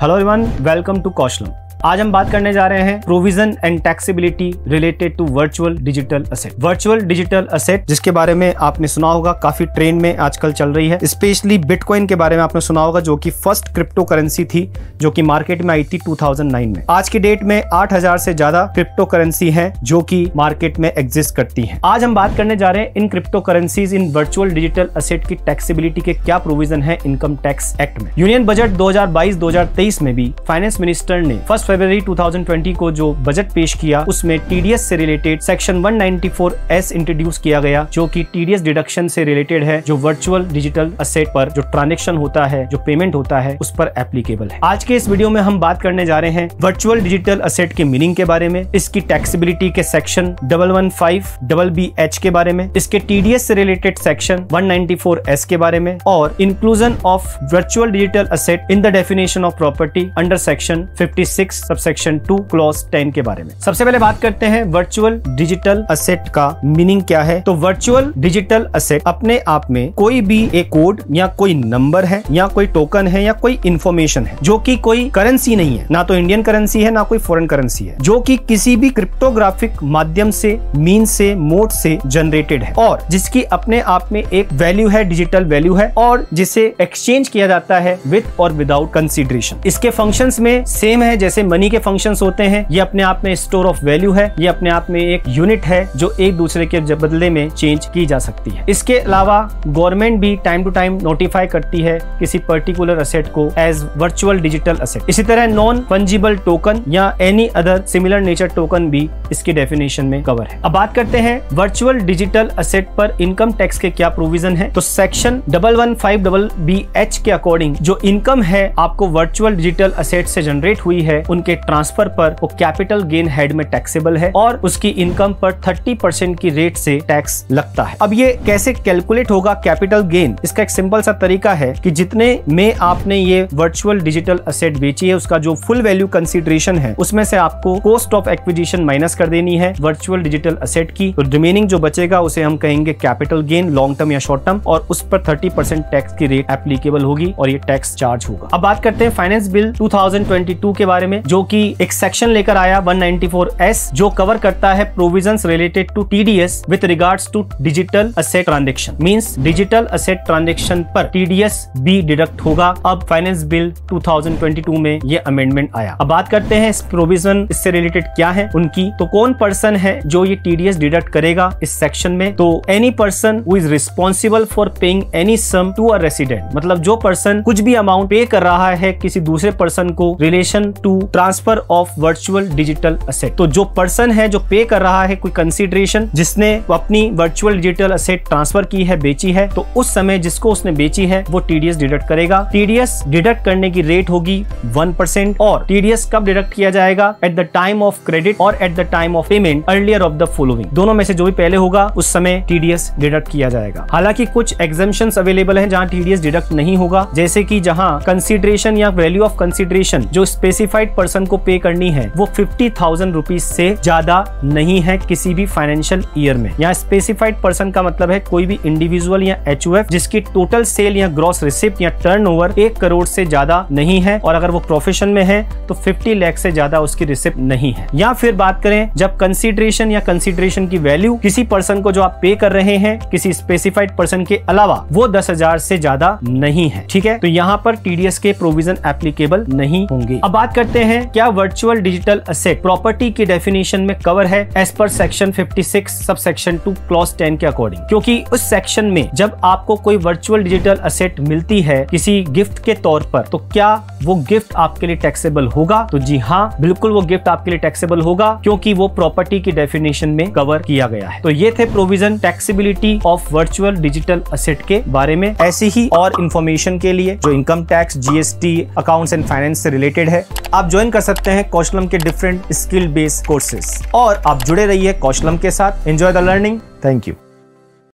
Hello everyone welcome to Kaushalam आज हम बात करने जा रहे हैं provision and taxability related to virtual digital asset virtual digital asset जिसके बारे में आपने सुना होगा, काफ़ी ट्रेंड में आजकल चल रही है। स्पेशली बिटकॉइन के बारे में आपने सुना होगा, जो कि फ़र्स्ट क्रिप्टो करेंसी थी, जो कि मार्केट में आई थी 2009 में। आज की डेट में 8000 से ज़्यादा क्रिप्टो करेंसी है, जो कि मार्केट में एग्जिस्ट करती है। आज हम बात करने जा रहे हैं in cryptocurrencies in virtual digital asset की टैक्सीबिलिटी के क्या प्रोविज़न है इनकम टैक्स एक्ट में। यूनियन बजट 2022-2023 में भी फाइनेंस मिनिस्टर ने फ़र्स्ट फरवरी 2020 को जो बजट पेश किया, उसमें टीडीएस से रिलेटेड सेक्शन 194 एस इंट्रोड्यूस किया गया, जो कि टीडीएस डिडक्शन से रिलेटेड है, जो वर्चुअल डिजिटल असेट पर जो ट्रांजेक्शन होता है, जो पेमेंट होता है, उस पर एप्लीकेबल है। आज के इस वीडियो में हम बात करने जा रहे हैं वर्चुअल डिजिटल असेट के मीनिंग के बारे में, इसकी टैक्सीबिलिटी के section double one five double B H के बारे में, इसके टीडीएस से रिलेटेड सेक्शन 194 एस के बारे में, और inclusion of virtual digital asset in the definition of property under section 56 subsection two clause ten के बारे में। सबसे पहले बात करते हैं वर्चुअल डिजिटल असेट का मीनिंग क्या है? तो वर्चुअल डिजिटल असेट अपने आप में कोई भी एक कोड या कोई नंबर है, या कोई टोकन है, या कोई इंफॉर्मेशन है, जो की कोई करेंसी नहीं है। ना तो इंडियन करेंसी है, ना कोई फॉरेन करेंसी है, जो कि किसी भी क्रिप्टोग्राफिक माध्यम से मीन से मोड से जनरेटेड है। और जिसकी अपने आप में एक वैल्यू है डिजिटल वैल्यू है, और जिसे एक्सचेंज किया जाता है विथ और विदाउट कंसिडरेशन इसके फ़ंक्शंस में सेम है, जैसे मनी के फ़ंक्शन होते हैं। ये अपने आप में स्टोर ऑफ़ वैल्यू है। ये अपने आप में एक यूनिट है जो एक दूसरे के बदले में चेंज की जा सकती है। इसके अलावा गवर्नमेंट भी टाइम टू टाइम नोटिफाई करती है किसी पर्टिकुलर असेट को एज वर्चुअल डिजिटल असेट इसी तरह नॉन फंजिबल टोकन या any other similar nature token भी इसकी डेफिनेशन में कवर है। अब बात करते हैं वर्चुअल डिजिटल असेट पर इनकम टैक्स के क्या प्रोविज़न है। तो section double one five double B H के अकॉर्डिंग जो इनकम है आपको वर्चुअल डिजिटल असेट से जनरेट हुई है उनके ट्रांसफ़र पर वो कैपिटल गेन हेड में टैक्सेबल है और उसकी इनकम पर 30 परसेंट की रेट से टैक्स लगता है। अब ये कैसे कैलकुलेट होगा कैपिटल गेन इसका एक सिंपल सा तरीका है कि जितने में आपने ये वर्चुअल डिजिटल असेट बेची है, उसका जो फुल वैल्यू कंसिडरेशन है, उसमें से आपको कॉस्ट ऑफ़ एक्विजिशन माइनस कर देनी है वर्चुअल डिजिटल असेट की। तो रिमेनिंग जो बचेगा, उसे हम कहेंगे कैपिटल गेन लॉन्ग टर्म या शॉर्ट टर्म और उस पर थर्टी परसेंट टैक्स की रेट एप्लीकेबल होगी और ये टैक्स चार्ज होगा। अब बात करते हैं फाइनेंस बिल 2022 के बारे में जो कि एक सेक्शन लेकर आया 194 एस जो कवर करता है provision related to TDS with regards to digital asset transaction means digital asset transaction पर टीडीएस भी डिडक्ट होगा। अब फाइनेंस बिल 2022 में ये अमेंडमेंट आया। अब बात करते हैं इस प्रोविज़न इससे रिलेटेड क्या है, उनकी। तो कौन पर्सन है जो ये टीडीएस डिडक्ट करेगा इस सेक्शन में? तो any person who is responsible for paying any sum to a resident मतलब जो पर्सन कुछ भी अमाउंट पे कर रहा है किसी दूसरे पर्सन को relation to transfer of virtual digital asset तो जो पर्सन है, जो पे कर रहा है, कोई कंसिडरेशन जिसने अपनी वर्चुअल डिजिटल असेट ट्रांसफ़र की है, बेची है तो उस समय जिसको उसने बेची है, वो टीडीएस डिडक्ट करेगा। टीडीएस डिडक्ट करने की रेट होगी वन परसेंट और टीडीएस कब डिडक्ट किया जाएगा? At the time of credit और at the time of payment earlier of the following दोनों में से जो भी पहले होगा, उस समय टीडीएस डिडक्ट किया जाएगा। हालाँकि कुछ एग्जामेशन अवेलेबल है जहाँ टीडीएस डिडक्ट नहीं होगा, जैसे की जहाँ कंसिडरेशन या वैल्यू ऑफ़ कंसिडरेशन जो स्पेसिफाइड पर्सन को पे करनी है, वो फिफ्टी थाउज़ेंड रुपीज़ से ज़्यादा नहीं है किसी भी फाइनेंशियल ईयर में। यहाँ स्पेसिफाइड पर्सन का मतलब है कोई भी इंडिविजुअल या एच जिसकी टोटल सेल या ग्रॉस रिसिप्ट या टर्न एक करोड़ से ज़्यादा नहीं है और अगर वो प्रोफेशन में है तो 50 लाख से ज़्यादा उसकी रिसिप्ट नहीं है। या फिर बात करें, जब कंसिडरेशन या कंसिडरेशन की वैल्यू किसी पर्सन को जो आप पे कर रहे हैं, किसी स्पेसिफाइड पर्सन के अलावा, वो दस हज़ार से ज़्यादा नहीं है। ठीक है? तो यहाँ पर टीडीएस के प्रोविज़न एप्लीकेबल नहीं होंगे। अब बात करते हैं, क्या वर्चुअल डिजिटल असेट प्रॉपर्टी की डेफिनेशन में कवर है एज पर section 56 sub section two clause ten के अकॉर्डिंग क्योंकि उस सेक्शन में जब आपको कोई वर्चुअल डिजिटल असेट मिलती है किसी गिफ्ट के तौर पर तो क्या वो गिफ्ट आपके लिए टैक्सेबल होगा। तो जी हाँ बिल्कुल वो गिफ्ट आपके लिए टैक्सेबल होगा, क्योंकि वो प्रॉपर्टी की डेफिनेशन में कवर किया गया है। तो ये थे provision taxability of virtual digital asset के बारे में। ऐसी ही और इन्फॉर्मेशन के लिए जो income tax GST accounts and finance से रिलेटेड है, आप ज्वाइन कर सकते हैं कौशलम के डिफरेंट स्किल बेस्ड कोर्सेज और आप जुड़े रहिए कौशलम के साथ। Enjoy the learning thank you